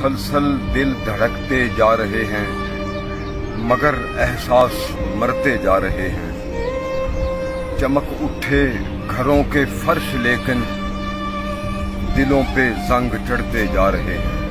मुसलसल दिल धड़कते जा रहे हैं, मगर एहसास मरते जा रहे हैं। चमक उठे घरों के फर्श लेकिन दिलों पे जंग चढ़ते जा रहे हैं।